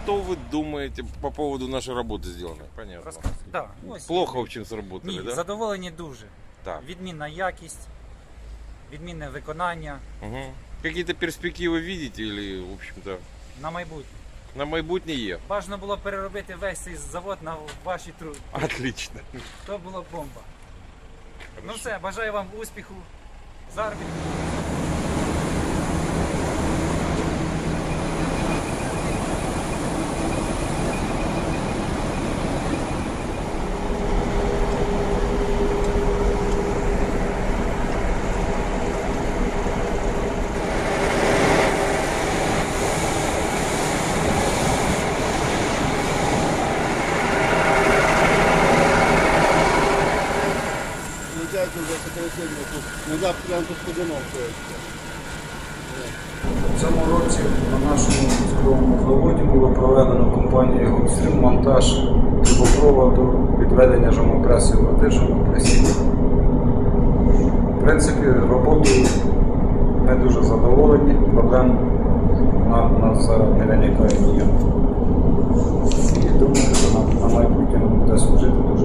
Что вы думаете по поводу нашей работы сделанной? Понятно. Розказ... Да, ось Плохо, в общем, сработали, Ні, да? задоволені дуже. Так. Відмінна якість, відмінне виконання Угу. Какие-то перспективы видите или, в общем-то, на майбутнє. на майбутнє? Бажано було переробити весь цей завод на ваші труд. Отлично. То була бомба. Ну все, бажаю вам успіху, заробітку. Не да, тут постановкою. У цьому році на нашому військовому заводі було проведено компанією «Гудстрім» монтаж трубопроводу відведення жомопресів води жомопресів. В принципі, роботою ми дуже задоволені, проблем на нас не виникає ніяк. І думаю, що на майбутньому буде служити дуже.